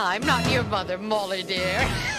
I'm not your mother, Molly dear.